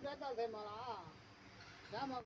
Data 么了啊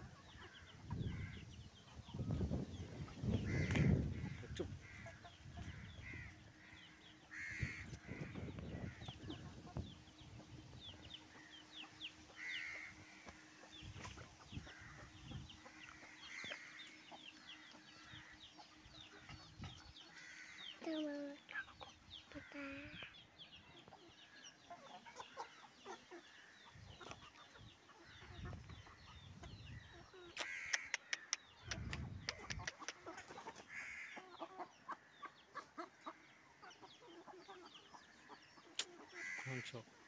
本当。